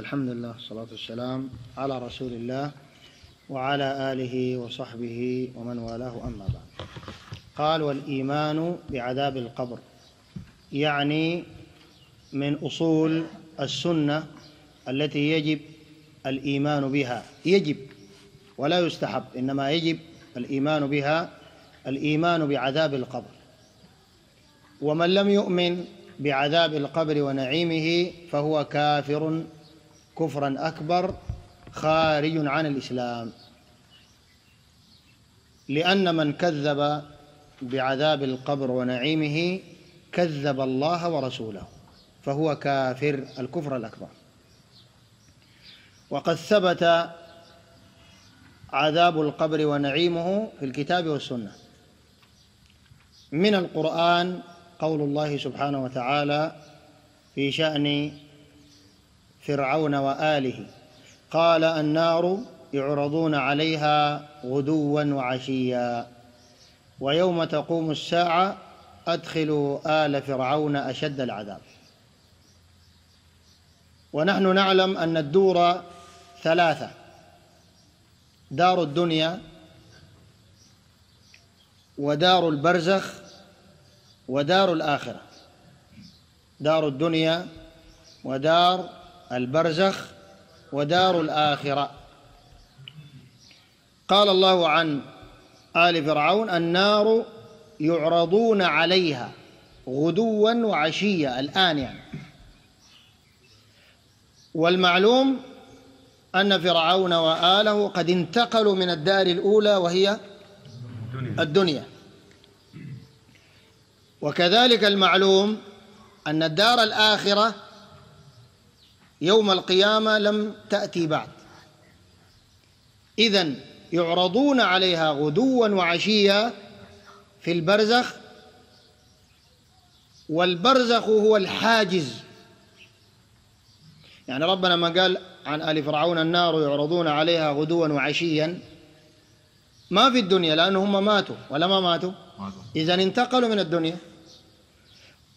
الحمد لله والصلاة والسلام على رسول الله وعلى آله وصحبه ومن والاه أما بعد. قال والإيمان بعذاب القبر يعني من أصول السنة التي يجب الإيمان بها. يجب ولا يستحب إنما يجب الإيمان بها الإيمان بعذاب القبر. ومن لم يؤمن بعذاب القبر ونعيمه فهو كافر كفرا أكبر خارج عن الإسلام. لأن من كذب بعذاب القبر ونعيمه كذب الله ورسوله فهو كافر الكفر الأكبر. وقد ثبت عذاب القبر ونعيمه في الكتاب والسنة. من القرآن قول الله سبحانه وتعالى في شأن فرعون وآله. قال النار يعرضون عليها غدوا وعشيا. ويوم تقوم الساعة أدخلوا آل فرعون أشد العذاب. ونحن نعلم أن الدور ثلاثة. دار الدنيا ودار البرزخ ودار الآخرة. دار الدنيا ودار البرزخ ودار الآخرة. قال الله عن آل فرعون النار يعرضون عليها غدوا وعشيا الآن يعني. والمعلوم أن فرعون وآله قد انتقلوا من الدار الأولى وهي الدنيا. وكذلك المعلوم أن الدار الآخرة يوم القيامة لم تأتي بعد. إذن يعرضون عليها غدوا وعشيا في البرزخ والبرزخ هو الحاجز. يعني ربنا ما قال عن آل فرعون النار يعرضون عليها غدوا وعشيا ما في الدنيا لأنهم ماتوا. ولا ما ماتوا؟ إذا انتقلوا من الدنيا.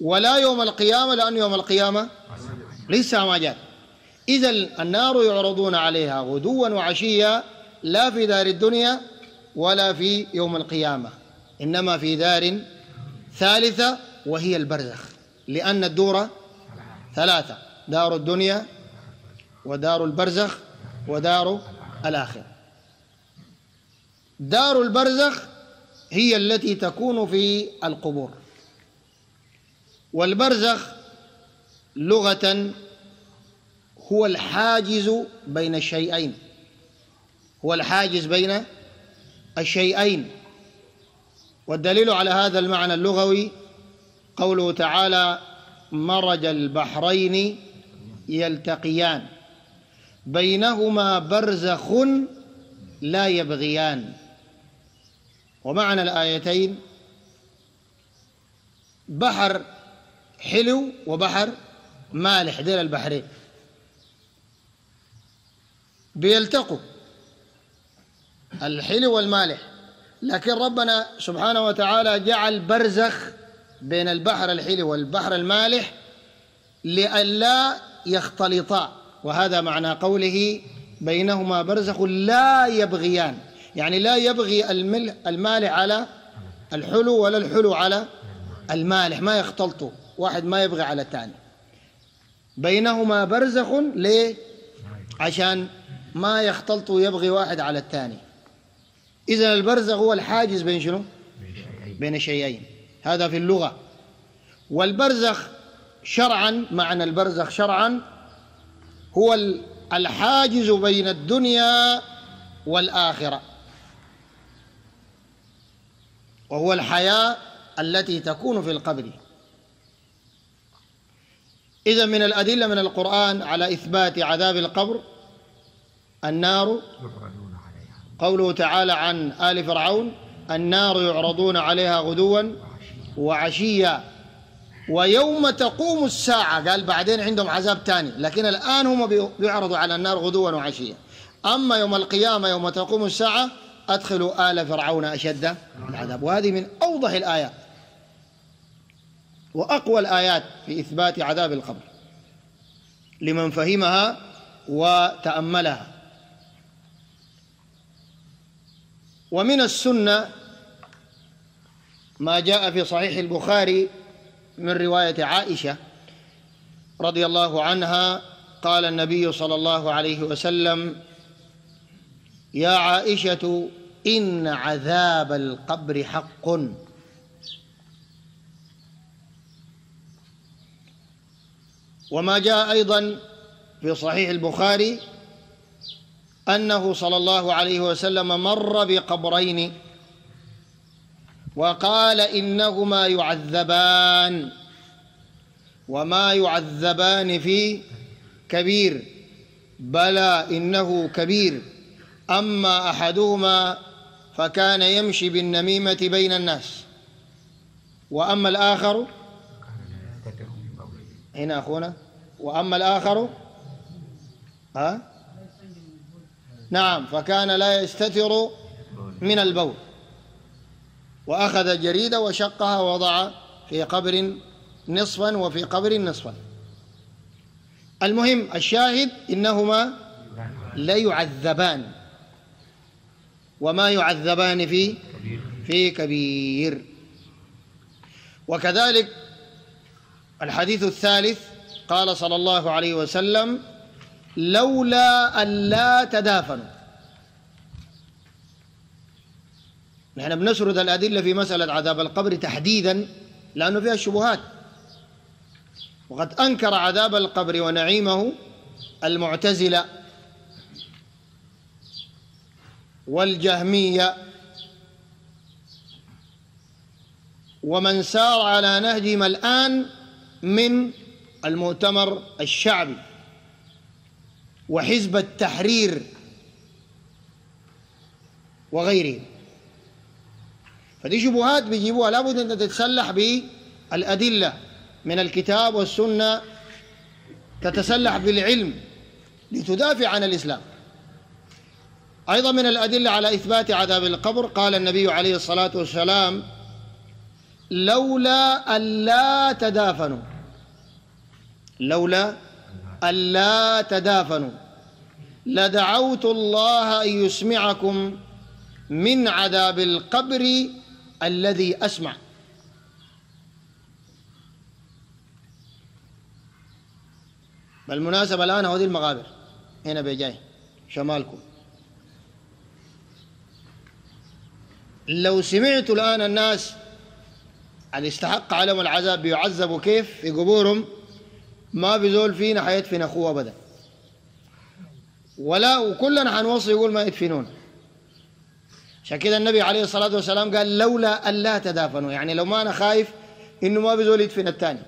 ولا يوم القيامة لأن يوم القيامة لسه ما جاء. إذا النار يعرضون عليها غدوا وعشيا لا في دار الدنيا ولا في يوم القيامة. إنما في دار ثالثة وهي البرزخ لأن الدورة ثلاثة دار الدنيا ودار البرزخ ودار الآخرة. دار البرزخ هي التي تكون في القبور. والبرزخ لغة هو الحاجز بين الشيئين. هو الحاجز بين الشيئين. والدليل على هذا المعنى اللغوي قوله تعالى مرج البحرين يلتقيان بينهما برزخ لا يبغيان. ومعنى الآيتين بحر حلو وبحر مالح دير البحرين. بيلتقوا الحلو والمالح. لكن ربنا سبحانه وتعالى جعل برزخ بين البحر الحلو والبحر المالح لئلا يختلطا. وهذا معنى قوله بينهما برزخ لا يبغيان. يعني لا يبغي المالح على الحلو ولا الحلو على المالح ما يختلطوا واحد ما يبغي على الثاني. بينهما برزخ ليه؟ عشان ما يختلطوا يبغي واحد على الثاني. إذا البرزخ هو الحاجز بين شنو؟ بين شيئين. هذا في اللغة. والبرزخ شرعا معنى البرزخ شرعا هو الحاجز بين الدنيا والآخرة. وهو الحياة التي تكون في القبر. إذا من الأدلة من القرآن على إثبات عذاب القبر النار قوله تعالى عن آل فرعون النار يعرضون عليها غدوا وعشيا. ويوم تقوم الساعة قال بعدين عندهم عذاب تاني لكن الآن هم بيعرضوا على النار غدوا وعشيا. أما يوم القيامة يوم تقوم الساعة أدخلوا آل فرعون أشد العذاب. وهذه من أوضح الآيات. وأقوى الآيات في إثبات عذاب القبر لمن فهمها وتأملها. ومن السنة ما جاء في صحيح البخاري من رواية عائشة رضي الله عنها قال النبي صلى الله عليه وسلم يا عائشة إن عذاب القبر حق. وما جاء أيضا في صحيح البخاري أنه صلى الله عليه وسلم مر بقبرين وقال إنهما يعذبان وما يعذبان في كبير بلى إنه كبير. أما أحدهما فكان يمشي بالنميمة بين الناس. وأما الآخر هنا أخونا وأما الآخر ها؟ نعم فكان لا يستتر من البول. وأخذ جريدة وشقها ووضع في قبر نصفا وفي قبر نصفا. المهم الشاهد إنهما لا يعذبان. وما يعذبان في في كبير. وكذلك الحديث الثالث قال صلى الله عليه وسلم لولا أن لا تدافنوا. نحن بنسرد الأدلة في مسألة عذاب القبر تحديدا لأنه فيها الشبهات. وقد أنكر عذاب القبر ونعيمه المعتزلة والجهمية. ومن سار على نهجهم الآن من المؤتمر الشعبي. وحزب التحرير وغيره. فدي شبهات بيجيبوها. لابد أن تتسلح بالأدلة من الكتاب والسنة تتسلح بالعلم لتدافع عن الإسلام. أيضا من الأدلة على إثبات عذاب القبر قال النبي عليه الصلاة والسلام لولا ألا تدافنوا لولا ألا تدافنوا. لدعوت الله أن يسمعكم من عذاب القبر الذي أسمع. بالمناسبة الآن هذه المغابر هنا بجاي شمالكم. لو سمعت الآن الناس اللي استحق عليهم العذاب؟ بيعذبوا كيف؟ في قبورهم ما بزول فينا حيدفن أخوه أبدا. ولا وكلنا حنوصي يقول ما يدفنون. عشان كده النبي عليه الصلاة والسلام قال لولا أن لا تدافنوا. يعني لو ما أنا خايف إنه ما بزول يدفن الثاني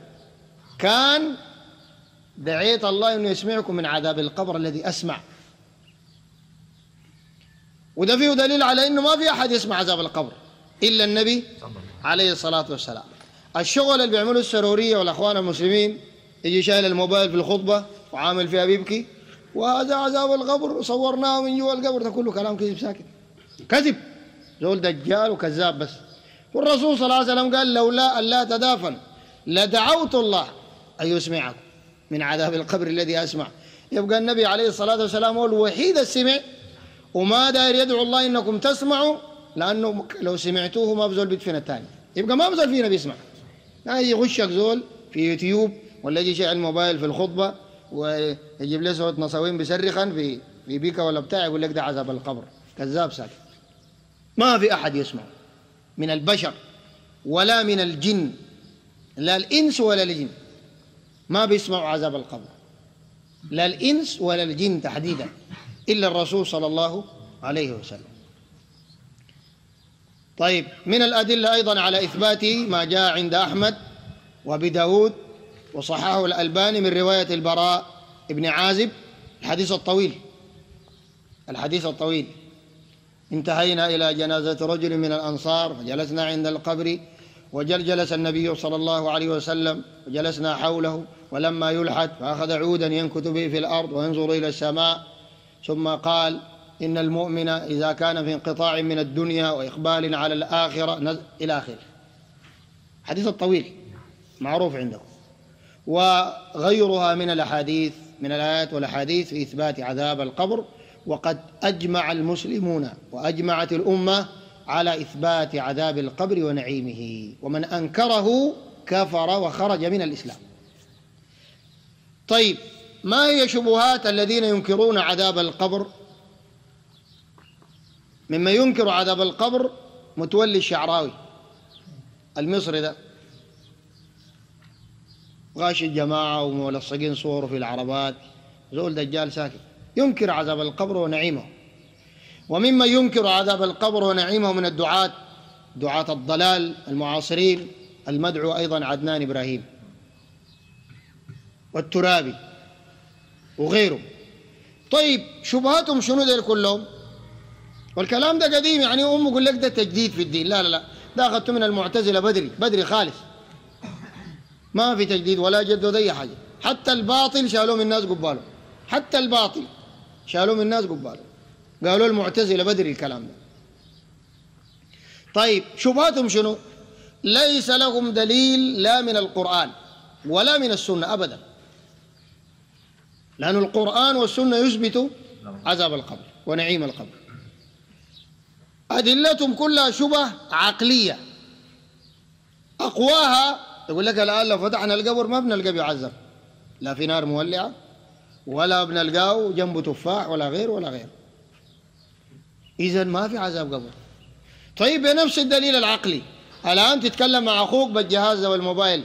كان دعيت الله إنه يسمعكم من عذاب القبر الذي أسمع. وده فيه دليل على إنه ما في أحد يسمع عذاب القبر إلا النبي عليه الصلاة والسلام. الشغل اللي بيعمله السرورية والأخوان المسلمين يجي شايل الموبايل في الخطبة وعامل فيها بيبكي. وهذا عذاب القبر صورناه من جوا القبر ده كله كلام كذب ساكت. كذب. زول دجال وكذاب بس. والرسول صلى الله عليه وسلم قال لولا أن لا تدافن لدعوت الله أن يسمعكم من عذاب القبر الذي أسمع. يبقى النبي عليه الصلاة والسلام هو الوحيد السمع. وما داير يدعو الله إنكم تسمعوا لأنه لو سمعتوه ما بزول بيدفن الثاني يبقى ما بزول فينا بيسمع. لا يغشك زول في يوتيوب ولا يجي على الموبايل في الخطبة ويجيب له صوت نصوين بيصرخن في في بيكا ولا بتاع يقول لك ده عذاب القبر. كذاب ساكت. ما في أحد يسمع من البشر ولا من الجن لا الإنس ولا الجن. ما بيسمعوا عذاب القبر. لا الإنس ولا الجن تحديدا إلا الرسول صلى الله عليه وسلم. طيب من الأدلة أيضا على إثبات ما جاء عند أحمد وأبي داود وصححه الألباني من رواية البراء ابن عازب الحديث الطويل. الحديث الطويل. انتهينا إلى جنازة رجل من الأنصار فجلسنا عند القبر وجل جلس النبي صلى الله عليه وسلم وجلسنا حوله ولما يلحد فأخذ عودا ينكت به في الأرض وينظر إلى السماء ثم قال إن المؤمن إذا كان في انقطاع من الدنيا وإقبال على الآخرة. إلى آخره. حديث الطويل معروف عندكم وغيرها من الأحاديث من الآيات والأحاديث في إثبات عذاب القبر وقد أجمع المسلمون وأجمعت الأمة على إثبات عذاب القبر ونعيمه ومن أنكره كفر وخرج من الإسلام. طيب ما هي شبهات الذين ينكرون عذاب القبر؟ مما ينكر عذاب القبر متولي الشعراوي المصري ده. غاش الجماعة وملصقين صوره في العربات. زول دجال ساكت. ينكر عذاب القبر ونعيمه. ومما ينكر عذاب القبر ونعيمه من الدعاة دعاة الضلال المعاصرين المدعو أيضا عدنان إبراهيم. والترابي وغيره. طيب شبهاتهم شنو ديل كلهم؟ والكلام ده قديم يعني أمه يقول لك ده تجديد في الدين. لا لا لا. ده أخذته من المعتزلة بدري بدري خالص. ما في تجديد ولا جدد أي حاجة حتى الباطل شالوه من الناس قباله. حتى الباطل شالوه من الناس قباله. قالوا المعتزلة بدري الكلام ده. طيب شبهاتهم شنو؟ ليس لهم دليل لا من القرآن ولا من السنة أبدا. لأن القرآن والسنة يثبت عذاب القبر ونعيم القبر. أدلتهم كلها شبه عقلية. أقواها يقول لك الآن لو فتحنا القبر ما بنلقى بيعذب لا في نار مولعة ولا بنلقاه جنبه تفاح ولا غير ولا غير. إذا ما في عذاب قبر. طيب بنفس الدليل العقلي. الآن تتكلم مع أخوك بالجهاز والموبايل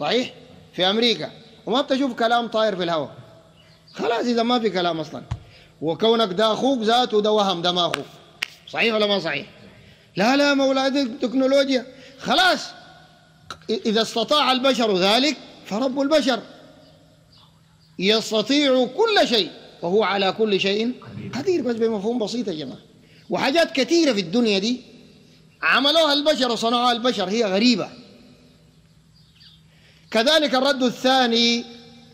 صحيح؟ في أمريكا. وما بتشوف كلام طاير في الهواء. خلاص إذا ما في كلام أصلا. وكونك ده أخوك ذاته ده وهم ده ما أخوك. صحيح ولا ما صحيح؟ لا لا مولاي تكنولوجيا خلاص. إذا استطاع البشر ذلك فرب البشر. يستطيع كل شيء وهو على كل شيء قدير. بس بمفهوم بسيط يا جماعة. وحاجات كثيرة في الدنيا دي عملوها البشر وصنعوها البشر هي غريبة. كذلك الرد الثاني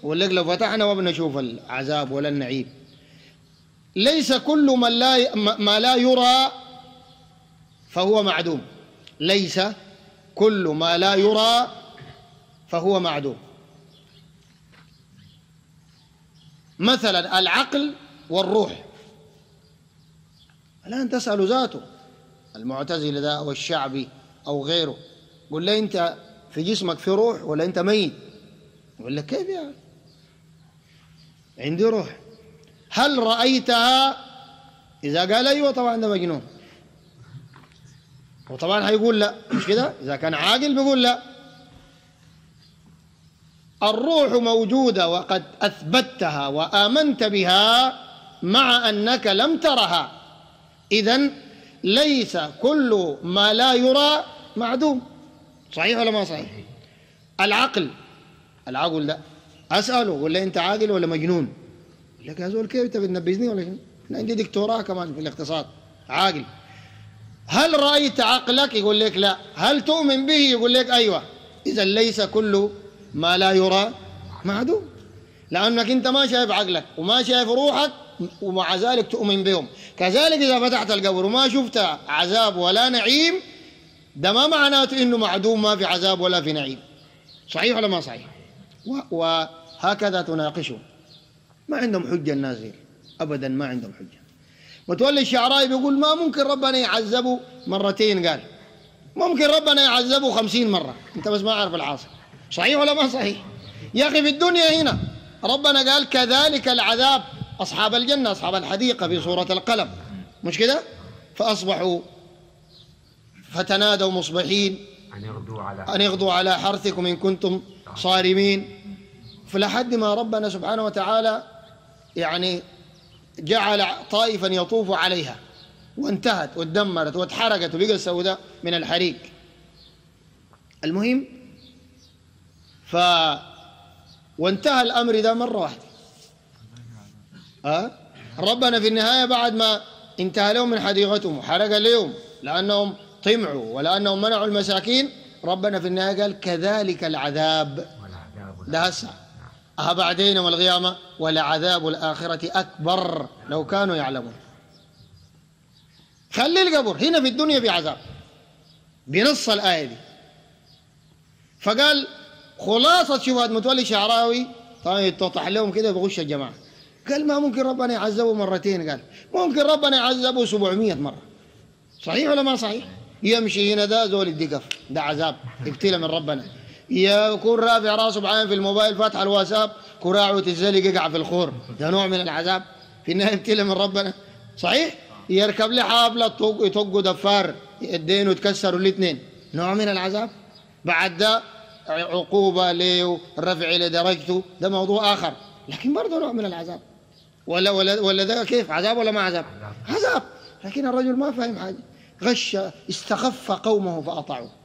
ولك لو فتحنا ما بنشوف العذاب ولا النعيم. ليس كل من لا ما لا يرى فهو معدوم. ليس كل ما لا يرى فهو معدوم. مثلا العقل والروح. الآن تسأل ذاته المعتزلة ده أو الشعبي أو غيره قل له أنت في جسمك في روح ولا أنت ميت؟ يقول لك كيف يعني؟ عندي روح. هل رأيتها؟ إذا قال أيوة طبعا ده مجنون. وطبعا هيقول لا مش كده؟ إذا كان عاقل بيقول لا. الروح موجودة وقد أثبتها وآمنت بها مع أنك لم ترها. إذا ليس كل ما لا يرى معدوم. صحيح ولا ما صحيح؟ العقل. العقل ده أسأله ولا أنت عاقل ولا مجنون؟ يقول لك يا زول كيف أنت بتنبذني ولا شنو؟ أنا عندي دكتوراه كمان في الاقتصاد عاقل. هل رأيت عقلك يقول لك لا؟ هل تؤمن به يقول لك أيوة. إذا ليس كل ما لا يرى معدوم. لأنك أنت ما شايف عقلك وما شايف روحك ومع ذلك تؤمن بهم. كذلك إذا فتحت القبر وما شفت عذاب ولا نعيم ده ما معناته إنه معدوم ما في عذاب ولا في نعيم. صحيح ولا ما صحيح؟ وهكذا تناقشهم ما عندهم حجة الناس أبدا ما عندهم حجة. متولي الشعراء بيقول ما ممكن ربنا يعذبه مرتين قال. ممكن ربنا يعذبه خمسين مرة. أنت بس ما عارف العاصر صحيح ولا ما صحيح؟ يا أخي في الدنيا هنا ربنا قال كذلك العذاب أصحاب الجنة أصحاب الحديقة في سورة القلم. مش كده؟ فأصبحوا فتنادوا مصبحين أن يغدوا على أن يغدوا على حرثكم إن كنتم صارمين. فلحد ما ربنا سبحانه وتعالى يعني جعل طائفا يطوف عليها وانتهت وتدمرت واتحرقت وبقى سوداء من الحريق. المهم ف وانتهى الأمر ده مرة واحدة. أه؟ ربنا في النهاية بعد ما انتهى لهم من حديقتهم وحرق اليوم لأنهم طمعوا ولأنهم منعوا المساكين ربنا في النهاية قال كذلك العذاب. ده هسه بعدين يوم القيامة؟ ولعذاب الآخرة أكبر. لو كانوا يعلمون. خلي القبر. هنا في الدنيا في عذاب. بنص الآية دي. فقال خلاصة شبهة متولي شعراوي. طبعا يتوضح لهم كده بغش الجماعة. قال ما ممكن ربنا يعذبه مرتين؟ قال ممكن ربنا يعذبه 700 مرة. صحيح ولا ما صحيح؟ يمشي هنا ده زول الدقف. ده عذاب. ابتلى من ربنا. يكون رافع راسه بعين في الموبايل فاتح الواتساب كراعه تزلق يقع في الخور. ده نوع من العذاب. في النهاية ابتلى من ربنا. صحيح؟ يركب لي حافله يطق دفار يدينه يتكسروا الاثنين. نوع من العذاب. بعد ده عقوبة له رفع لدرجته ده موضوع آخر. لكن برضه نوع من العذاب. ولا ولا ولا ده كيف؟ عذاب ولا ما عذاب؟ عذاب. لكن الرجل ما فاهم حاجة. غش استخف قومه فأطاعوه.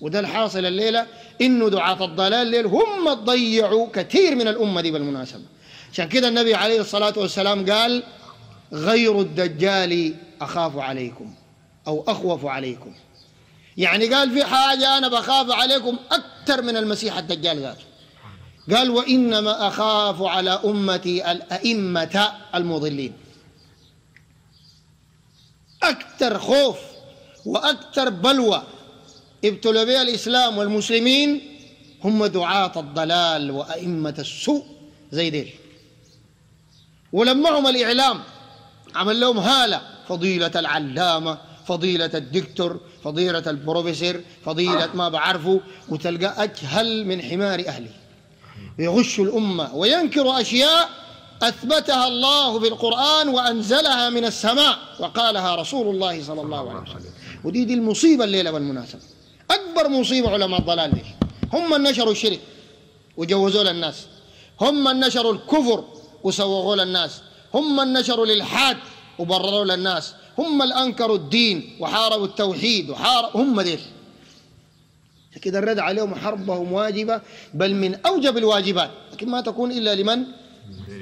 وده الحاصل الليلة. إنه دعاة الضلال الليل هم ضيعوا كثير من الأمة دي بالمناسبة. عشان كده النبي عليه الصلاة والسلام قال غير الدجال أخاف عليكم أو أخوف عليكم. يعني قال في حاجة أنا بخاف عليكم أكثر من المسيح الدجال ذاته. قال وإنما أخاف على أمتي الأئمة المضلين. أكثر خوف وأكثر بلوى ابتلوا بها الإسلام والمسلمين هم دعاة الضلال وأئمة السوء زي ديل. ولمعهم الإعلام عمل لهم هالة. فضيلة العلامة فضيلة الدكتور فضيلة البروفيسور فضيلة ما بعرفه وتلقى أجهل من حمار أهله. يغش الأمة وينكر أشياء أثبتها الله في القرآن وأنزلها من السماء وقالها رسول الله صلى الله عليه وسلم. ودي دي المصيبة الليلة بالمناسبة أكبر مصيبة علماء الضلال دي. هم نشروا الشرك وجوزوا للناس. هم نشروا الكفر وسوغوا للناس. هم نشروا الإلحاد وبرروا للناس. هم اللي أنكروا الدين وحاربوا التوحيد وحارب هم ديل. كده الرد عليهم حربهم واجبة بل من أوجب الواجبات. لكن ما تكون إلا لمن؟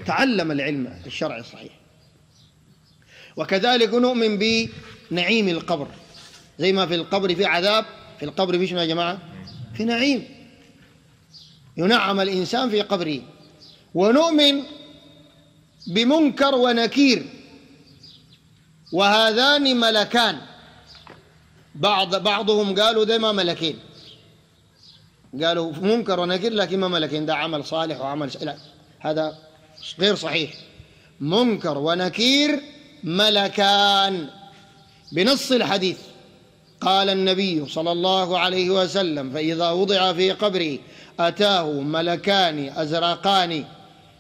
تعلم العلم الشرعي الصحيح. وكذلك نؤمن بنعيم القبر. زي ما في القبر في عذاب في القبر في شنو يا جماعة؟ في نعيم. ينعم الإنسان في قبره. ونؤمن بمنكر ونكير. وهذان ملكان. بعض بعضهم قالوا ده ما ملكين. قالوا منكر ونكير لكن ما ملكين. ده عمل صالح وعمل لا هذا غير صحيح. منكر ونكير ملكان. بنص الحديث. قال النبي صلى الله عليه وسلم فإذا وضع في قبره أتاه ملكان أزرقان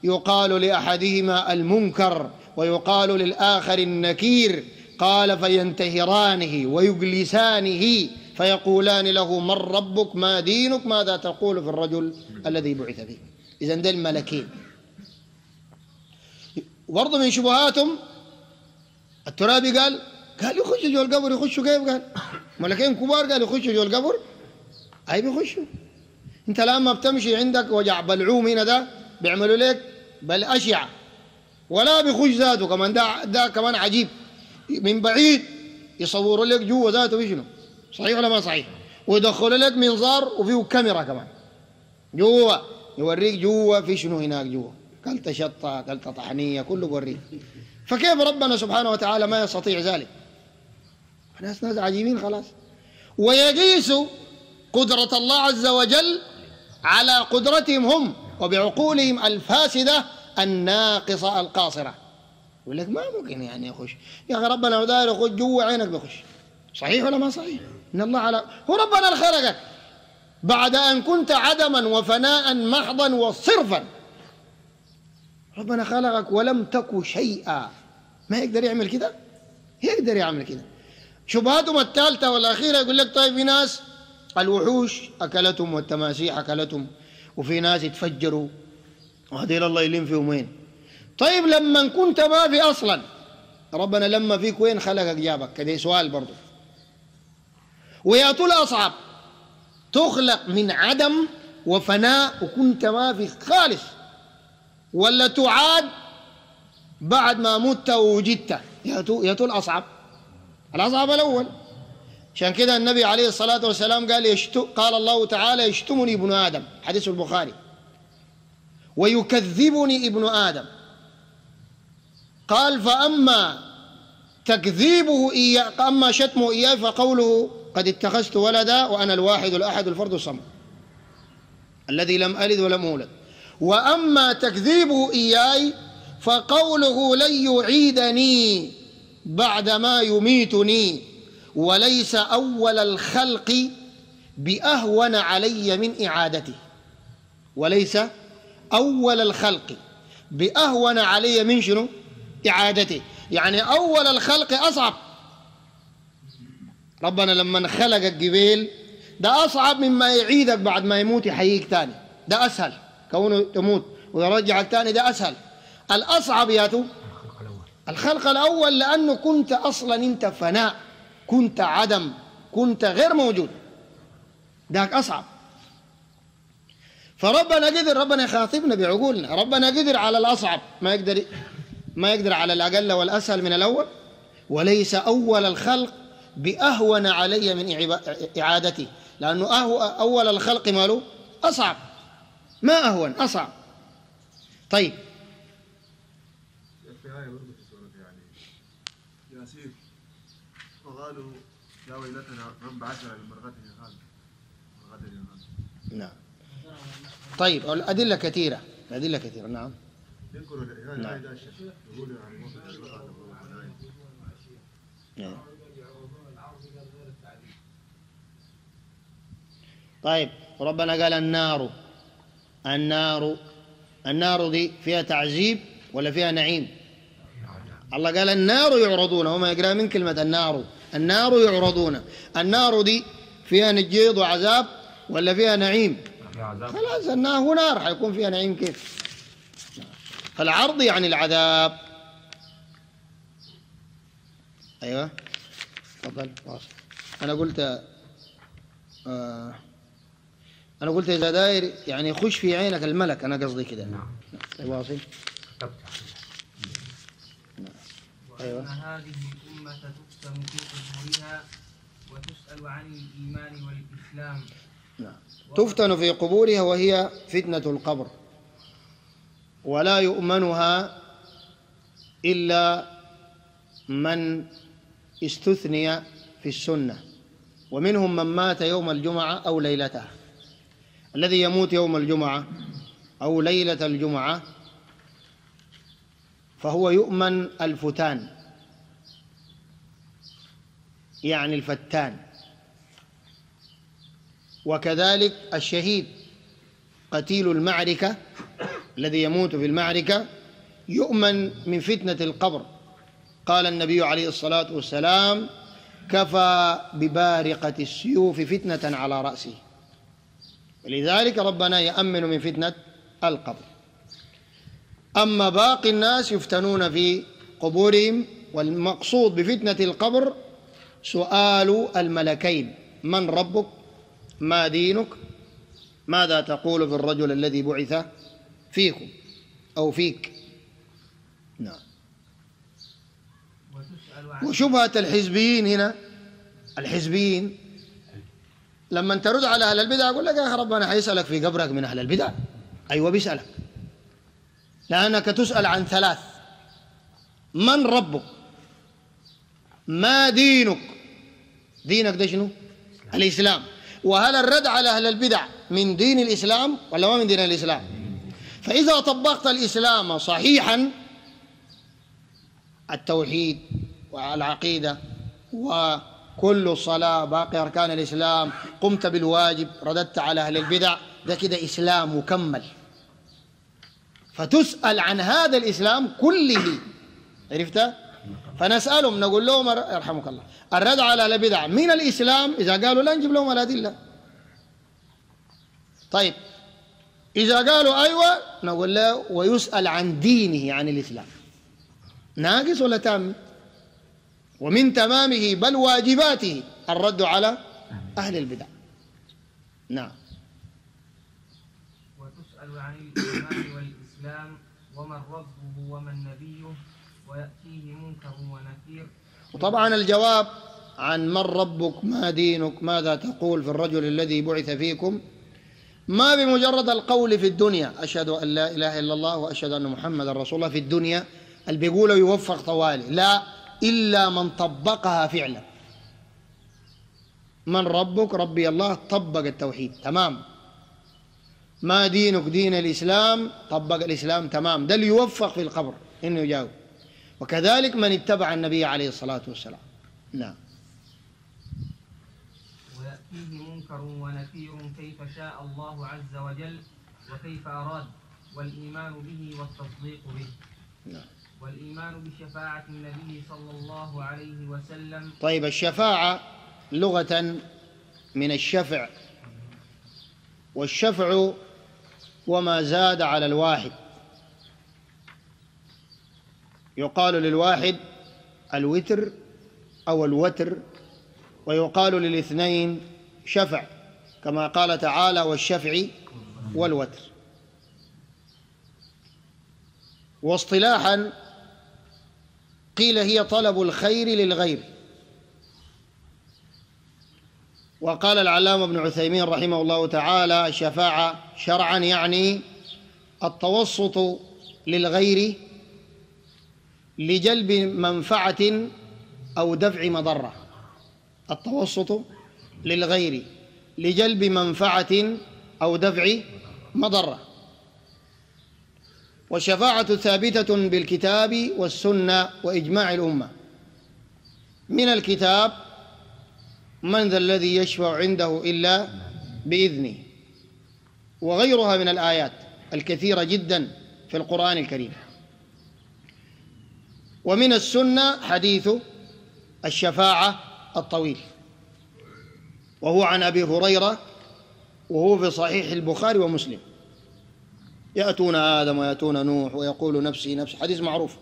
يقال لأحدهما المنكر ويقال للآخر النكير قال فينتهرانه ويجلسانه فيقولان له من ربك ما دينك ماذا تقول في الرجل الذي بعث به إذا ده الملكين وبرضه من شبهاتهم الترابي قال قال يخشوا جوا القبر يخشوا كيف؟ قال ملكين كبار قال يخشوا جوا القبر؟ أي بيخشوا. أنت لما بتمشي عندك وجع بلعوم هنا ده بيعملوا لك بالاشعه ولا بيخش ذاته كمان ده ده كمان عجيب. من بعيد يصوروا لك جوا ذاته شنو صحيح ولا ما صحيح؟ ويدخلوا لك منظار وفيه كاميرا كمان. جوا يوريك جوا في شنو هناك جوا. كلت شطة كلت طحنية كله بوريك. فكيف ربنا سبحانه وتعالى ما يستطيع ذلك؟ ناس ناس عجيبين خلاص. ويقيس قدرة الله عز وجل على قدرتهم هم وبعقولهم الفاسدة الناقصة القاصرة. يقول لك ما ممكن يعني يخش. يا أخي ربنا داير يخش جوا عينك بيخش. صحيح ولا ما صحيح؟ إن الله على هو ربنا خلقك. بعد أن كنت عدما وفناء محضا وصرفا. ربنا خلقك ولم تك شيئا. ما يقدر يعمل كده؟ يقدر يعمل كده. شبهاتهم الثالثة والأخيرة يقول لك طيب في ناس الوحوش أكلتهم والتماسيح أكلتهم وفي ناس يتفجروا. وهذيل الله يلم فيهم وين طيب لما كنت ما في أصلا ربنا لما فيك وين خلقك جابك؟ كده سؤال برضو. ويا طول أصعب تخلق من عدم وفناء وكنت ما في خالص. ولا تعاد بعد ما مت ووجدت يا طول أصعب الأصعب الأول. عشان كده النبي عليه الصلاة والسلام قال يشتو قال الله تعالى يشتمني ابن آدم. حديث البخاري. ويكذبني ابن آدم. قال فأما تكذيبه إياه أما شتمه إياه فقوله قد اتخذت ولدا وأنا الواحد الأحد الفرد الصمد. الذي لم ألد ولم أولد. وأما تكذيبه إياي فقوله لن يعيدني بعدما يميتني وليس أول الخلق بأهون علي من إعادته وليس أول الخلق بأهون علي من شنو؟ إعادته يعني أول الخلق أصعب. ربنا لما خلق الجبال ده أصعب مما يعيدك بعد ما يموت يحييك تاني. ده أسهل. كونه تموت ويرجعك تاني ده أسهل. الأصعب ياتو الخلق الأول لأنه كنت أصلا أنت فناء كنت عدم كنت غير موجود. ذاك أصعب. فربنا قدر ربنا يخاطبنا بعقولنا. ربنا قدر على الأصعب. ما يقدر ما يقدر على الأقل والأسهل من الأول. وليس أول الخلق بأهون علي من إعادتي. لأنه أول الخلق ماله أصعب. ما أهون أصعب. طيب في آية برضه في سورة يعني ياسين وقالوا يا ويلتنا رب عشر لمرغتنا هذا مرغتنا هذا نعم. طيب الأدلة كثيرة. الأدلة كثيرة نعم. اللغة والآية نعم. طيب ربنا قال النار. النار. النار دي فيها تعذيب ولا فيها نعيم؟ الله قال النار يعرضون. وما يقرأ من كلمة النار؟ النار يعرضون. النار دي فيها نجيض وعذاب ولا فيها نعيم؟ خلاص النار هو نار حيكون فيها نعيم كيف؟ فالعرض يعني العذاب. أيوه. تفضل واصل. أنا قلت آه أنا قلت إذا داير يعني يخش في عينك الملك أنا قصدي كده. نعم. واصل. أيوة. تفتن في قبورها وتسأل عن الإيمان والإسلام نعم. تفتن في قبورها وهي فتنة القبر. ولا يؤمنها إلا من استثني في السنة. ومنهم من مات يوم الجمعة أو ليلتها. الذي يموت يوم الجمعة أو ليلة الجمعة فهو يؤمن الفتان. يعني الفتان. وكذلك الشهيد قتيل المعركة الذي يموت في المعركة يؤمن من فتنة القبر. قال النبي عليه الصلاة والسلام كفى ببارقة السيوف فتنة على رأسه. ولذلك ربنا يأمن من فتنة القبر. أما باقي الناس يفتنون في قبورهم والمقصود بفتنة القبر سؤال الملكين من ربك؟ ما دينك؟ ماذا تقول في الرجل الذي بعث فيكم أو فيك؟ نعم. وشبهة الحزبيين هنا الحزبيين لما ترد على أهل البدع يقول لك يا أخي ربنا حيسألك في قبرك من أهل البدع. أيوة بيسألك. لأنك تسأل عن ثلاث. من ربك؟ ما دينك؟ دينك ده شنو؟ الإسلام. وهل الرد على أهل البدع من دين الإسلام ولا ما من دين الإسلام؟ فإذا طبقت الإسلام صحيحا التوحيد والعقيدة وكل الصلاة باقي أركان الإسلام قمت بالواجب رددت على أهل البدع ده كده إسلام مكمل. فتسأل عن هذا الإسلام كله. عرفت؟ فنسألهم نقول لهم يرحمك الله. الرد على البدع من الإسلام إذا قالوا لا نجيب لهم الأدلة طيب إذا قالوا أيوة نقول له ويسأل عن دينه عن الإسلام. ناقص ولا تام؟ ومن تمامه بل واجباته الرد على أهل البدع. نعم. وتسأل عن الإيمان والإسلام ومن ربه ومن نبيه ويأتيه منكر ونكير وطبعا الجواب عن من ربك ما دينك ماذا تقول في الرجل الذي بعث فيكم؟ ما بمجرد القول في الدنيا أشهد أن لا إله إلا الله وأشهد أن محمد رسول الله. في الدنيا اللي بيقول يوفق طوالي لا إلا من طبقها فعلا. من ربك؟ ربي الله طبق التوحيد تمام. ما دينك؟ دين الإسلام طبق الإسلام تمام. ده اللي يوفق في القبر إنه يجاوب. وكذلك من اتبع النبي عليه الصلاة والسلام. نعم. ويأتيه منكر ونكير كيف شاء الله عز وجل وكيف أراد والإيمان به والتصديق به. نعم. والإيمان بشفاعة النبي صلى الله عليه وسلم. طيب الشفاعة لغة من الشفع. والشفع وما زاد على الواحد. يقال للواحد الوتر أو الوتر ويقال للاثنين شفع كما قال تعالى والشفع والوتر. واصطلاحا قيل هي طلب الخير للغير. وقال العلامة ابن عثيمين رحمه الله تعالى الشفاعة شرعا يعني التوسط للغير لجلب منفعة أو دفع مضرة. التوسط للغير. لجلب منفعة أو دفع مضرة. والشفاعة ثابتة بالكتاب والسنة وإجماع الأمة. من الكتاب من ذا الذي يشفع عنده إلا بإذنه. وغيرها من الآيات الكثيرة جدا في القرآن الكريم. ومن السنة حديث الشفاعة الطويل. وهو عن أبي هريرة وهو في صحيح البخاري ومسلم. يأتون آدم ويأتون نوح ويقول نفسي نفسي حديث معروف.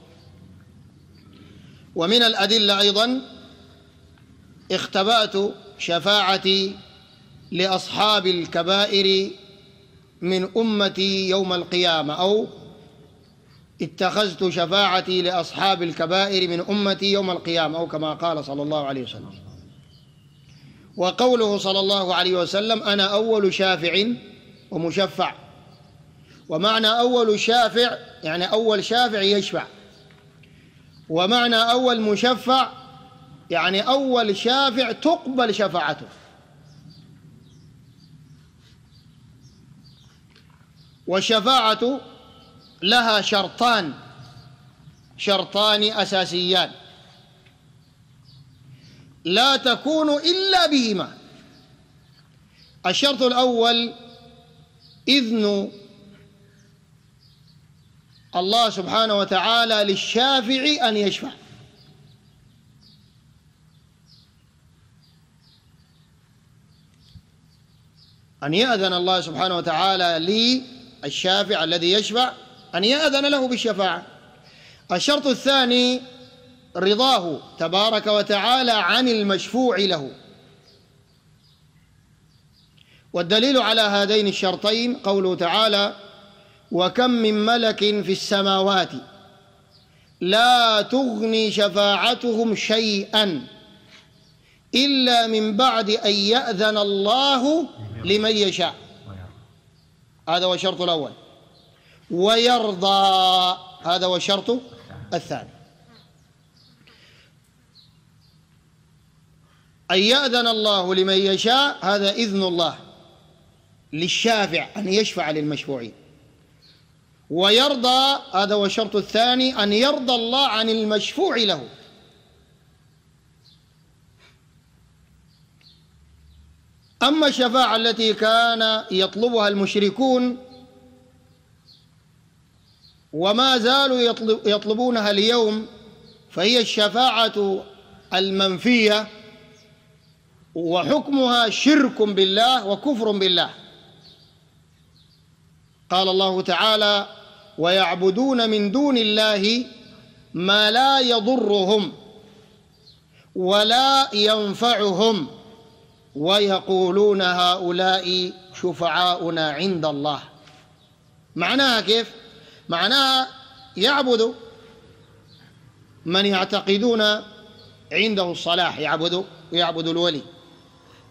ومن الأدلة أيضا اختبأت شفاعتي لأصحاب الكبائر من أمتي يوم القيامة أو اتخذت شفاعتي لأصحاب الكبائر من أمتي يوم القيامة أو كما قال صلى الله عليه وسلم. وقوله صلى الله عليه وسلم أنا أول شافع ومشفع. ومعنى أول شافع يعني أول شافع يشفع. ومعنى أول مشفع يعني أول شافع تقبل شفاعته. والشفاعة لها شرطان شرطان أساسيان. لا تكون إلا بهما. الشرط الأول إذن الله سبحانه وتعالى للشافع أن يشفع. أن يأذن الله سبحانه وتعالى للشافع الذي يشفع أن يأذن له بالشفاعة. الشرط الثاني رضاه تبارك وتعالى عن المشفوع له. والدليل على هذين الشرطين قوله تعالى وكم من ملك في السماوات لا تغني شفاعتهم شيئا إلا من بعد أن يأذن الله لمن يشاء. هذا هو الشرط الأول. ويرضى. هذا هو الشرط الثاني. أن يأذن الله لمن يشاء هذا إذن الله للشافع أن يشفع للمشفوعين. ويرضى هذا هو الشرط الثاني أن يرضى الله عن المشفوع له. أما الشفاعة التي كان يطلبها المشركون وما زالوا يطلبونها اليوم فهي الشفاعة المنفية وحكمها شرك بالله وكفر بالله. قال الله تعالى ويعبدون من دون الله ما لا يضرهم ولا ينفعهم. ويقولون هؤلاء شفعاؤنا عند الله. معناها كيف؟ معناها يعبد من يعتقدون عنده الصلاح يعبدوا ويعبدوا الولي.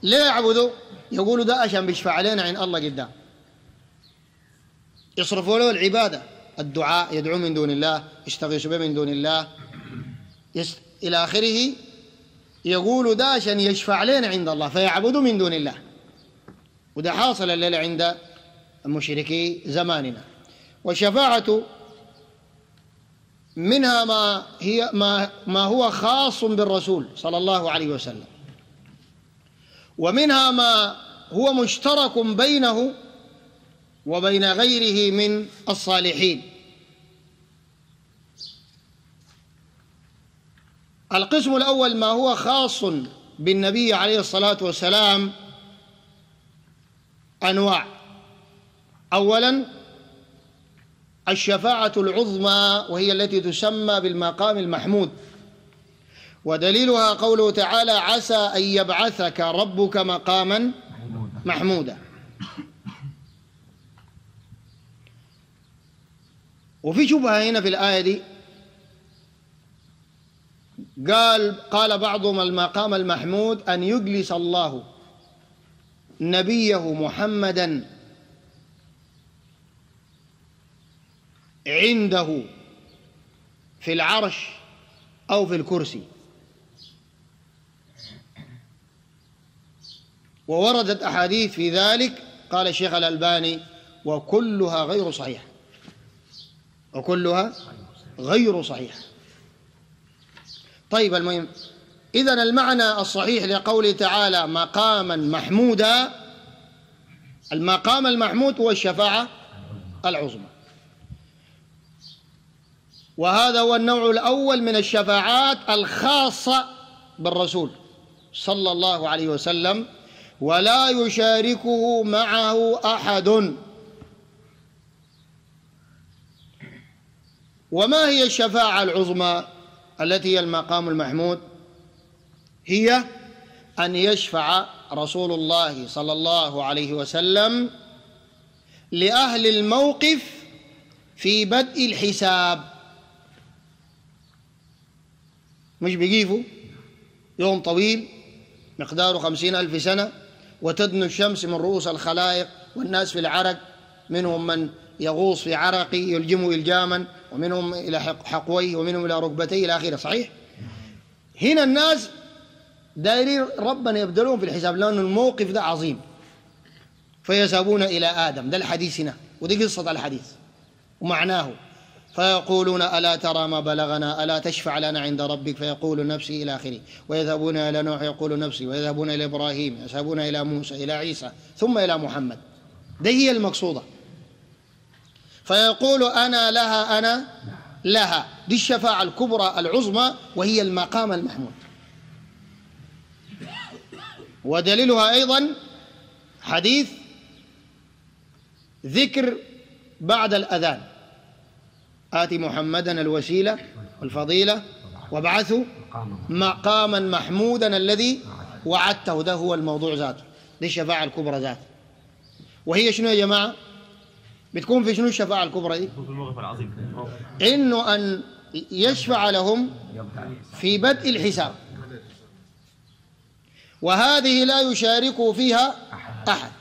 ليه يعبدوا يقولوا ده عشان بيشفع علينا عند الله قدام. يصرفوا له العبادة الدعاء يدعو من دون الله يستغيث به من دون الله. يست... إلى آخره يقول ده عشان يشفع لنا عند الله فيعبدوا من دون الله. وده حاصل الليلة عند مشركي زماننا. والشفاعة منها ما هي ما ما هو خاص بالرسول صلى الله عليه وسلم. ومنها ما هو مشترك بينه وبين غيره من الصالحين. القسم الأول ما هو خاص بالنبي عليه الصلاة والسلام أنواع. أولا الشفاعة العظمى وهي التي تسمى بالمقام المحمود. ودليلها قوله تعالى عسى أن يبعثك ربك مقاما محمودا. وفي شبهة هنا في الآية دي قال قال بعضهم المقام المحمود أن يجلس الله نبيه محمدا عنده في العرش أو في الكرسي. ووردت أحاديث في ذلك قال الشيخ الألباني وكلها غير صحيحة. وكلها غير صحيحة. طيب المهم إذن المعنى الصحيح لقوله تعالى مقاما محمودا. المقام المحمود هو الشفاعة العظمى. وهذا هو النوع الأول من الشفاعات الخاصة بالرسول صلى الله عليه وسلم ولا يشاركه معه أحد. وما هي الشفاعة العظمى التي هي المقام المحمود؟ هي أن يشفع رسول الله صلى الله عليه وسلم لأهل الموقف في بدء الحساب. مش بيقيفوا يوم طويل مقداره خمسين ألف سنة وتدنو الشمس من رؤوس الخلائق والناس في العرق. منهم من يغوص في عرقه يلجمه إلجاما ومنهم إلى حقويه ومنهم إلى ركبتيه إلى آخره. صحيح؟ هنا الناس دايرين ربنا يبدلون في الحساب لأن الموقف ده عظيم. فيذهبون إلى آدم. ده الحديث هنا ودي قصة الحديث ومعناه فيقولون ألا ترى ما بلغنا ألا تشفع لنا عند ربك؟ فيقول نفسي إلى آخره. ويذهبون إلى نوح يقول نفسي. ويذهبون إلى إبراهيم يذهبون إلى موسى إلى عيسى ثم إلى محمد. ده هي المقصودة. فيقول أنا لها أنا لها. دي الشفاعة الكبرى العظمى وهي المقام المحمود. ودليلها أيضا حديث ذكر بعد الأذان. آتي محمدا الوسيلة والفضيلة وابعثه مقاما محمودا الذي وعدته. ده هو الموضوع ذاته دي الشفاعة الكبرى ذاته. وهي شنو يا جماعة؟ بتكون في شنو الشفاعة الكبرى دي؟ إنه أن يشفع لهم في بدء الحساب. وهذه لا يشارك فيها أحد.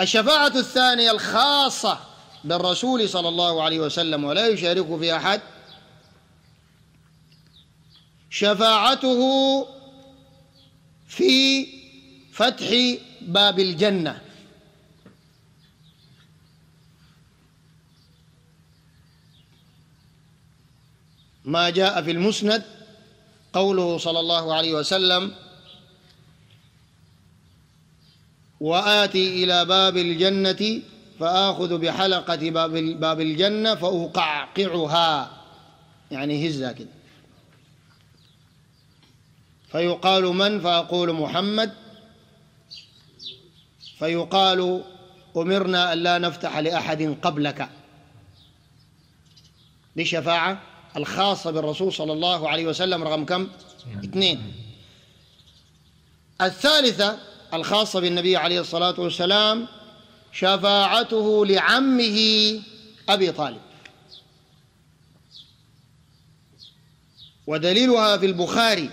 الشفاعة الثانية الخاصة بالرسول صلى الله عليه وسلم ولا يشارك فيها أحد. شفاعته في فتح باب الجنة. ما جاء في المسند قوله صلى الله عليه وسلم وآتي إلى باب الجنة فآخذ بحلقة باب باب الجنة فأقعقعها. يعني هزها كده. فيقال من؟ فأقول محمد. فيقال أمرنا أن لا نفتح لأحد قبلك. دي شفاعة الخاصة بالرسول صلى الله عليه وسلم. رقم كم؟ اثنين. الثالثة الخاصة بالنبي عليه الصلاة والسلام شفاعته لعمه أبي طالب. ودليلها في البخاري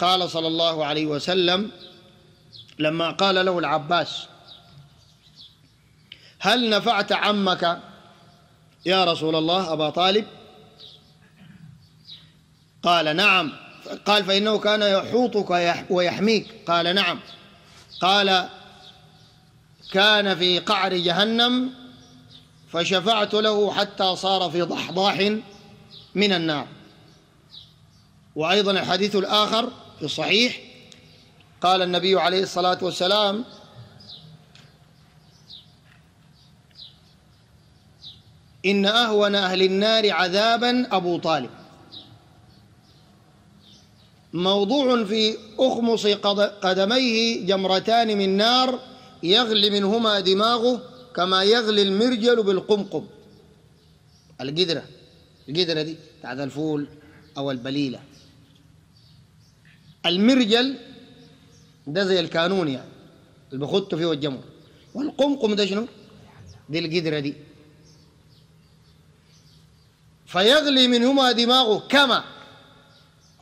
قال صلى الله عليه وسلم لما قال له العباس هل نفعت عمك يا رسول الله أبا طالب؟ قال نعم. قال فإنه كان يحوطك ويحميك. قال نعم. قال كان في قعر جهنم فشفعت له حتى صار في ضحضاح من النار. وأيضا الحديث الآخر في الصحيح قال النبي عليه الصلاة والسلام إن أهون أهل النار عذابا أبو طالب. موضوع في أخمص قدميه جمرتان من نار يغلي منهما دماغه كما يغلي المرجل بالقمقم. القدرة القدرة دي بتاعت الفول أو البليلة. المرجل ده زي الكانون يعني اللي بخطوا فيه الجمر والقمقم ده شنو؟ دي القدرة دي. فيغلي منهما دماغه كما.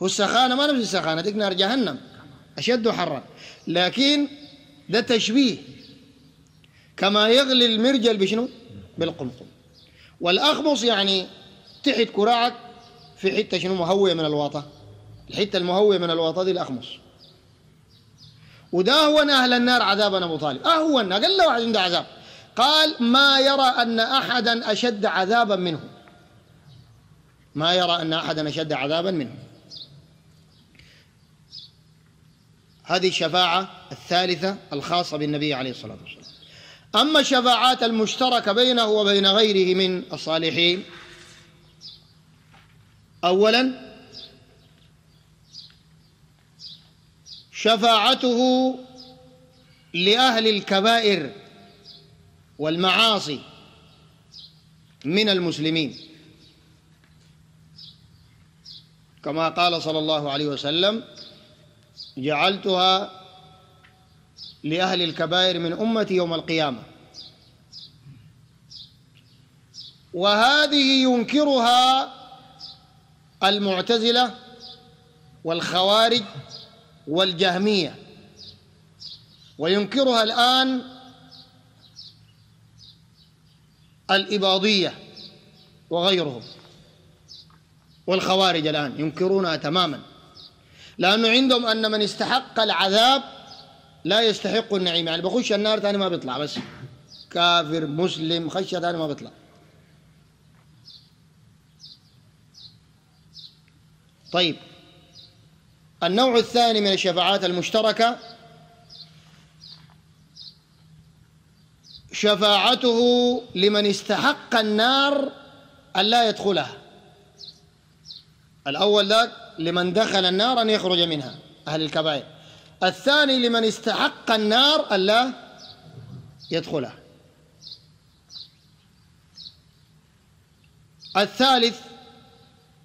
هو السخانة ما نفس السخانة ديك نار جهنم. أشد حرا. لكن ده تشبيه. كما يغلي المرجل بشنو؟ بالقمقم. والأخمص يعني تحت كراعك في حتة شنو؟ مهوية من الواطة الحتة المهوية من الواطة دي الأخمص. وده أهون أهل النار عذابا أبو طالب. أهون أقل واحد عنده عذاب. قال ما يرى أن أحدا أشد عذابا منه. ما يرى أن أحدا أشد عذابا منه. هذه الشفاعة الثالثة الخاصة بالنبي عليه الصلاة والسلام. أما الشفاعات المشتركة بينه وبين غيره من الصالحين أولا شفاعته لأهل الكبائر والمعاصي من المسلمين. كما قال صلى الله عليه وسلم جعلتها لأهل الكبائر من أمتي يوم القيامة. وهذه ينكرها المعتزلة والخوارج والجهمية. وينكرها الآن الإباضية وغيرهم والخوارج الآن ينكرونها تماما. لأنه عندهم أن من استحق العذاب لا يستحق النعيم. يعني بخش النار تاني ما بيطلع بس كافر مسلم خشة تاني ما بيطلع. طيب النوع الثاني من الشفاعات المشتركة شفاعته لمن استحق النار أن لا يدخلها. الأول ذاك لمن دخل النار أن يخرج منها أهل الكبائر. الثاني لمن استحق النار أن لا يدخلها الثالث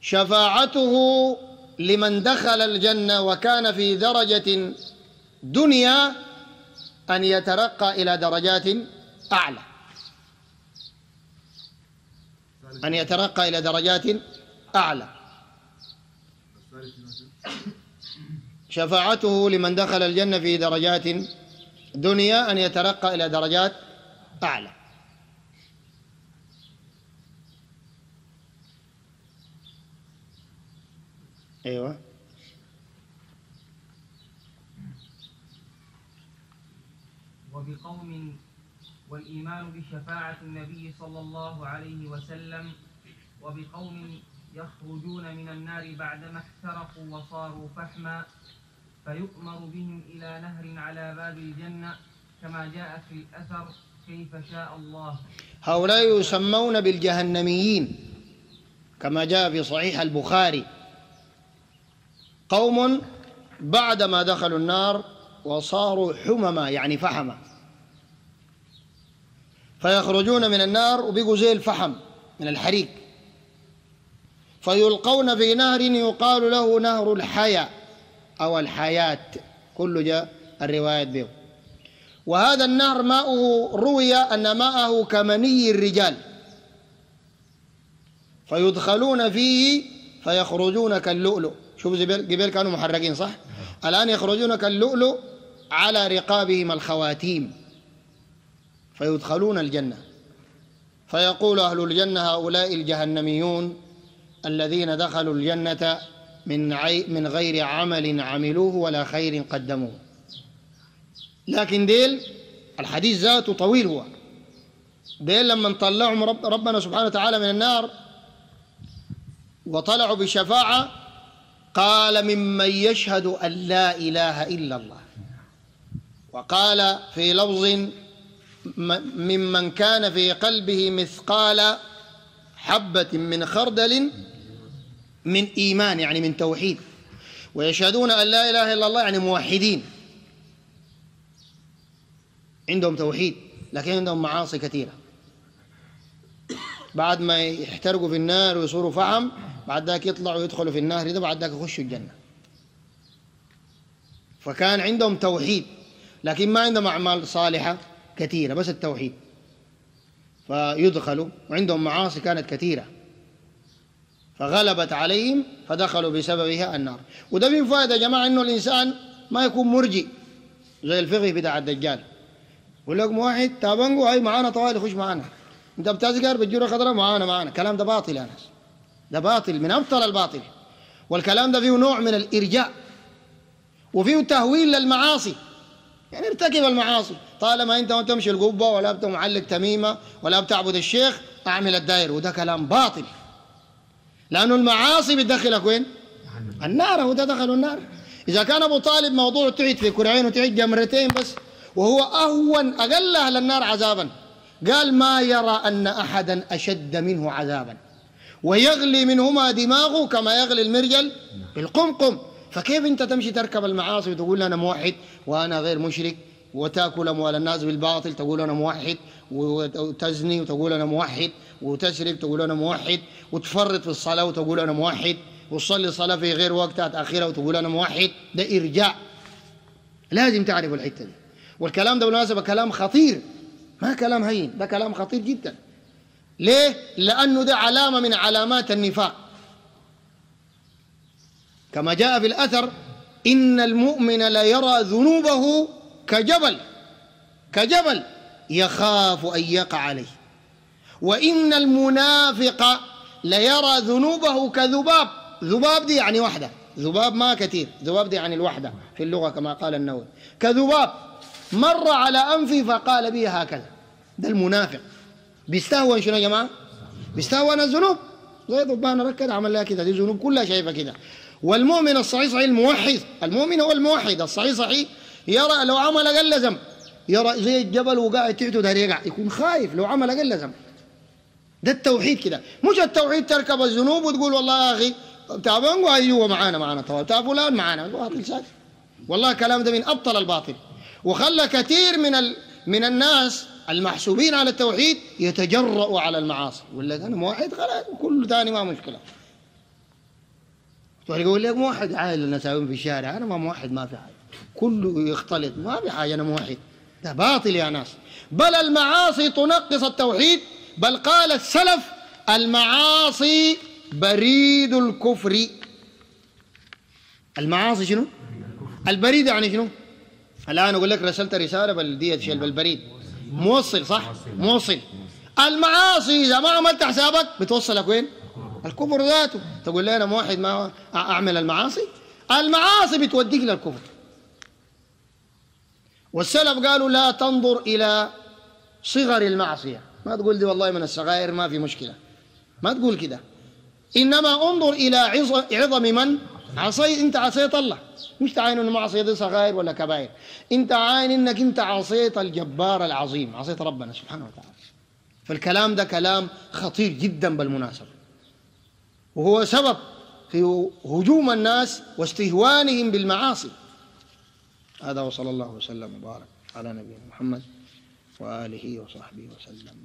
شفاعته لمن دخل الجنة وكان في درجة دنيا أن يترقى إلى درجات أعلى. أن يترقى إلى درجات أعلى. شفاعته لمن دخل الجنة في درجات دنيا أن يترقى إلى درجات أعلى. أيوة. وبقوم والإيمان بشفاعة النبي صلى الله عليه وسلم وبقوم يخرجون من النار بعدما احترقوا وصاروا فحما فيؤمر بهم إلى نهر على باب الجنة كما جاء في الأثر كيف شاء الله. هؤلاء يسمون بالجهنميين كما جاء في صحيح البخاري. قوم بعدما دخلوا النار وصاروا حمما يعني فحما. فيخرجون من النار وبقوا زي الفحم من الحريق. فيلقون في نهر يقال له نهر الحياة أو الحياة. كل جاء الرواية به وهذا النهر ماؤه روي أن ماءه كمني الرجال. فيدخلون فيه فيخرجون كاللؤلؤ. شوف قبل كانوا محرقين صح؟ الآن يخرجون كاللؤلؤ على رقابهم الخواتيم. فيدخلون الجنة. فيقول أهل الجنة هؤلاء الجهنميون الذين دخلوا الجنة من من غير عمل عملوه ولا خير قدموه. لكن ديل الحديث ذاته طويل هو. ديل لما طلعهم رب ربنا سبحانه وتعالى من النار وطلعوا بشفاعة قال ممن يشهد أن لا إله إلا الله. وقال في لفظ ممن كان في قلبه مثقال حبة من خردل من إيمان يعني من توحيد. ويشهدون أن لا إله إلا الله يعني موحدين. عندهم توحيد لكن عندهم معاصي كثيرة. بعد ما يحترقوا في النار ويصوروا فحم بعد ذاك يطلعوا يدخلوا في النار إذا بعد ذاك يخشوا الجنة. فكان عندهم توحيد لكن ما عندهم أعمال صالحة كثيرة بس التوحيد. فيدخلوا وعندهم معاصي كانت كثيرة. فغلبت عليهم فدخلوا بسببها النار. وده من فائدة يا جماعة إنه الإنسان ما يكون مرجي زي الفقه بتاع الدجال. يقول لك واحد تابنجو هاي معانا طوال يخش معانا. أنت بتذكر بالجوره خضراء معانا معانا. الكلام ده باطل يا ناس. ده باطل من أبطل الباطل. والكلام ده فيه نوع من الإرجاء. وفيه تهويل للمعاصي. يعني ارتكب المعاصي. طالما أنت ما تمشي القبة ولا بتعلق تميمة ولا بتعبد الشيخ أعمل الداير وده كلام باطل. لأنه المعاصي بتدخلك وين؟ النار هو ده دخلوا النار. إذا كان أبو طالب موضوع تعيد في كرعين وتعيد جمرتين بس وهو أهون أقل أهل النار عذابا. قال ما يرى أن احدا أشد منه عذابا. ويغلي منهما دماغه كما يغلي المرجل القمقم. فكيف أنت تمشي تركب المعاصي وتقول أنا موحد وأنا غير مشرك؟ وتأكل أموال الناس بالباطل تقول أنا موحد وتزني وتقول أنا موحد. وتسرق تقول أنا موحد وتفرط في الصلاة وتقول أنا موحد وتصلي صلاه في غير وقتها تاخيرها وتقول أنا موحد ده إرجاع. لازم تعرفوا الحتة دي. والكلام ده بالمناسبة كلام خطير. ما كلام هين ده كلام خطير جدا. ليه؟ لأنه ده علامة من علامات النفاق. كما جاء في الأثر إن المؤمن ليرى ذنوبه كجبل كجبل يخاف أن يقع عليه. وإن المنافق ليرى ذنوبه كذباب. ذباب دي يعني وحدة ذباب ما كثير. ذباب دي يعني الوحدة في اللغة كما قال النووي. كذباب. مر على أنفي فقال بي هكذا. ده المنافق. بيستهون شنو يا جماعة؟ بيستهون الذنوب. زي ضبان ركض عمل لها كده. دي ذنوب كلها شايفة كده. والمؤمن الصحيح صحيح الموحد. المؤمن هو الموحد. الصحيح صحيح. يرى لو عمل أقل ذنب. يرى زي الجبل وقاعد تحته ده يقع يكون خايف لو عمل أقل ذنب. ده التوحيد كده. مش التوحيد تركب الذنوب وتقول والله يا أخي تعبان وهي هو معانا معانا طبعا. تعب فلان معانا باطل ساكت والله الكلام ده من أبطل الباطل. وخلى كثير من ال... من الناس المحسوبين على التوحيد يتجرأوا على المعاصي. لك أنا موحد؟ خلاص كله ثاني ما مشكلة. يقول لك موحد عائل الناس في الشارع. أنا ما موحد ما في حاجة. كله يختلط. ما في حاجة أنا موحد. ده باطل يا ناس. بل المعاصي تنقص التوحيد بل قال السلف المعاصي بريد الكفر. المعاصي شنو؟ البريد يعني شنو؟ الآن أقول لك رسلت رسالة بلديه شيل بالبريد موصل صح؟ موصل. المعاصي إذا ما عملت حسابك بتوصلك وين؟ الكفر ذاته. تقول لي أنا موحد ما أعمل المعاصي؟ المعاصي بتوديك للكفر. والسلف قالوا لا تنظر إلى صغر المعصية. ما تقول دي والله من الصغائر ما في مشكلة. ما تقول كده. إنما انظر إلى عظم من؟ عصيت أنت عصيت الله. مش تعاين إنه معصيه دي صغائر ولا كبائر. أنت عاين إنك أنت عصيت الجبار العظيم عصيت ربنا سبحانه وتعالى. فالكلام ده كلام خطير جدا بالمناسبة. وهو سبب في هجوم الناس واستهوانهم بالمعاصي. هذا وصلى الله وسلم وبارك على نبينا محمد وآله وصحبه وسلم.